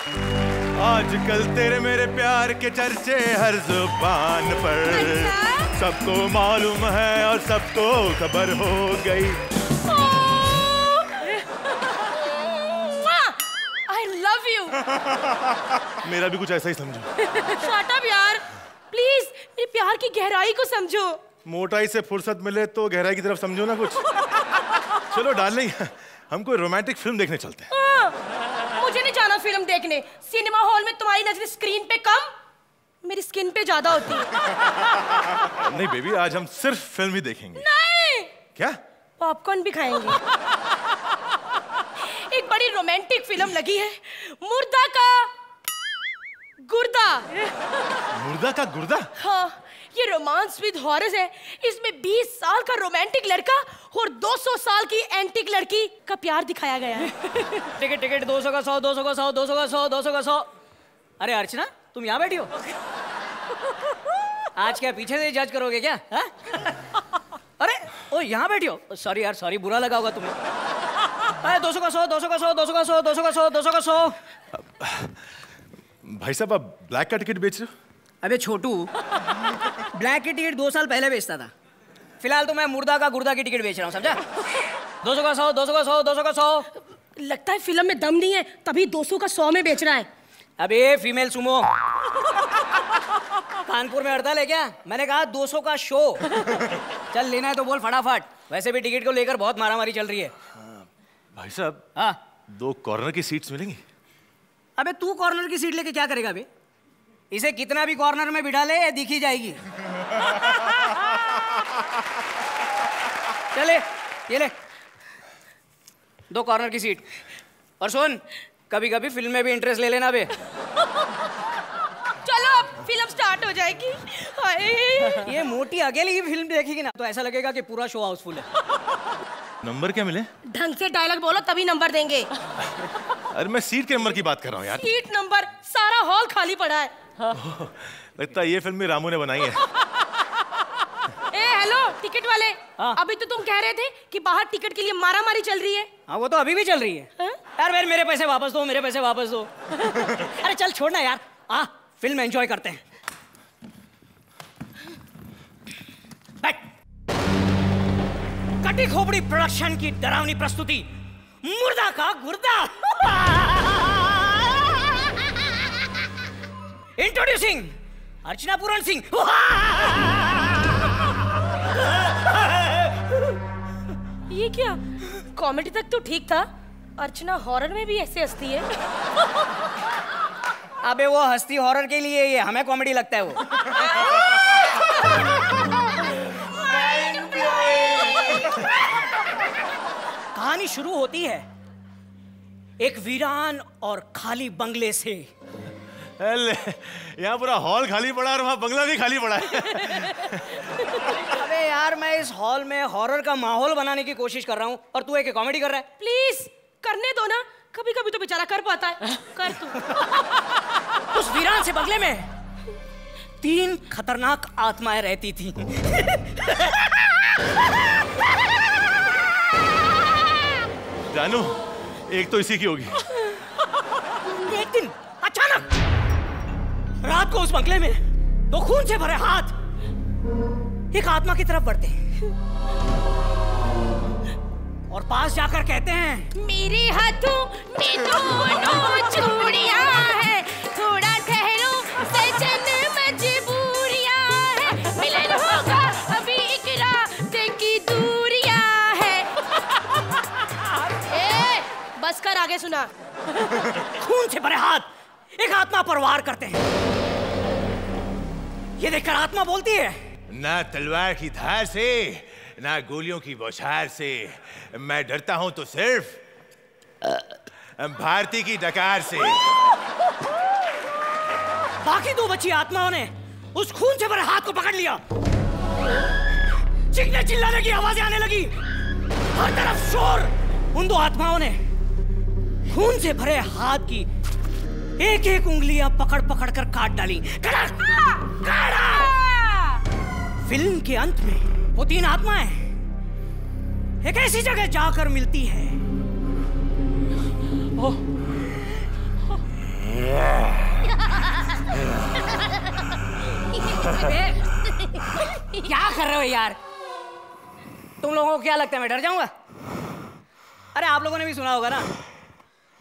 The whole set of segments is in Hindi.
आजकल तेरे मेरे प्यार के चर्चे हर ज़ुबान पर। सबको मालूम है और सबको खबर हो गई। आई लव यू मेरा भी कुछ ऐसा ही समझो। शट अप यार। प्लीज़ मेरे प्यार की गहराई को समझो। मोटाई से फुर्सत मिले तो गहराई की तरफ़ समझो ना कुछ। चलो डार्लिंग हम कोई रोमांटिक फ़िल्म देखने चलते हैं। हाँ, जाना फ़िल्म देखने। सिनेमा हॉल में तुम्हारी नज़र स्क्रीन पे कम? मेरी स्किन पे ज़्यादा होती है। नहीं बेबी आज हम सिर्फ़ फ़िल्म ही देखेंगे। नहीं! क्या? पॉपकॉर्न भी खाएँगे। एक बड़ी रोमांटिक फ़िल्म लगी है मुर्दा का। गुर्दा मुर्दा का गुर्दा हाँ ये रोमांस विद हॉरर है इसमें 20 साल का रोमांटिक लड़का और 200 साल की एंटिक लड़की का प्यार दिखाया गया है टिकट टिकट दो सौ का सौ दो सौ का सौ दो सौ का सौ दो सौ का सौ अरे अर्चना तुम यहाँ बैठी हो आज क्या पीछे से जज करोगे क्या हा? अरे ओ यहाँ बैठी हो सॉरी यार सॉरी बुरा लगा होगा तुम्हें अरे दो सौ का सौ दो सौ का सौ दो सौ का सौ दो सौ का सौ दो सौ का सौ भाई साहब आप ब्लैक का टिकट बेच रहे हो? अबे छोटू ब्लैक की टिकट दो साल पहले बेचता था। फ़िलहाल तो मैं मुर्दा का गुर्दा की टिकट बेच रहा हूँ समझा? दो सौ का सौ दो सौ का सौ दो सौ का सौ। लगता है फ़िल्म में दम नहीं है तभी 200 का 100 में बेच रहा है। अबे फीमेल सुमो। कानपुर में हड़ताल है क्या? मैंने कहा 200 का शो। चल लेना है तो बोल फटाफट। वैसे भी टिकट को लेकर बहुत मारामारी चल रही है। भाई साहब हाँ। दो कॉर्नर की सीट्स मिलेंगी? अबे तू कॉर्नर की सीट लेके क्या करेगा बे इसे कितना भी कॉर्नर में बिठा ले ये दिखी जाएगी। चले ये ले। दो कॉर्नर की सीट और सुन कभी कभी फ़िल्म में भी इंटरेस्ट ले लेना बे। चलो अब फ़िल्म स्टार्ट हो जाएगी। ये मोटी अकेली ही फ़िल्म देखेगी ना तो ऐसा लगेगा कि पूरा शो हाउसफुल है। नंबर क्या मिले? ढंग से डायलॉग बोलो तभी नंबर देंगे। अरे मैं सीट के नंबर की बात कर रहा हूँ यार। सीट नंबर सारा हॉल खाली पड़ा है। लगता है ये फ़िल्म भी रामू ने बनाई है। ए हेलो टिकट वाले। हाँ। अभी तो तुम कह रहे थे कि बाहर टिकट के लिए मारामारी चल रही है। हाँ वो तो अभी भी चल रही है। हाँ? यार मेरे मेरे पैसे वापस दो मेरे पैसे वापस दो। अरे चल छोड़ना यार। आ फ़िल्म एंजॉय करते हैं। कटी खोपड़ी प्रोडक्शन की डरावनी प्रस्तुति। मुर्दा का गुर्दा। इंट्रोड्यूसिंग अर्चना पूरण सिंह ये क्या? कॉमेडी तक तो ठीक था अर्चना हॉरर में भी ऐसे हंसती है। अबे वो हस्ती हॉरर के लिए ये हमें कॉमेडी लगता है वो। कहानी शुरू होती है। एक वीरान और खाली बंगले से। यहाँ पूरा हॉल खाली पड़ा और वहाँ बंगला भी खाली पड़ा है। अबे यार मैं इस हॉल में हॉरर का माहौल बनाने की कोशिश कर रहा हूँ और तू एक कॉमेडी कर रहा है। प्लीज़ करने दो ना। कभी कभी तो बेचारा कर पाता है। कर तू। उस वीरान से बंगले में तीन खतरनाक आत्माएँ रहती थी। जानू एक तो इसी की होगी। एक दिन अचानक। रात को उस बंगले में दो खून से भरे हाथ एक आत्मा की तरफ़ बढ़ते हैं। और पास जाकर कहते हैं मेरे हाथों में दोनों चूड़ियाँ हैं। आगे सुना। खून से भरे हाथ एक आत्मा पर वार करते हैं। ये देखकर आत्मा बोलती है ना तलवार की धार से ना गोलियों की बौछार से। मैं डरता हूँ तो सिर्फ़ भारती की डकार से। बाकी दो बची आत्माओं ने उस खून से भरे हाथ को पकड़ लिया। चीखने चिल्लाने की आवाज़ें आने लगी। हर तरफ़ शोर। उन दो आत्माओं ने खून से भरे हाथ की एक एक उंगलियाँ पकड़ पकड़ कर काट डाली फ़िल्म के अंत में वो तीन आत्माएँ एक ऐसी जगह जाकर मिलती है। ओ, ओ। क्या कर रहे हो यार? तुम लोगों को क्या लगता है मैं डर जाऊँगा? अरे आप लोगों ने भी सुना होगा ना?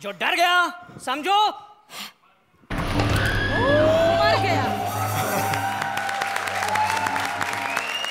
जो डर गया समझो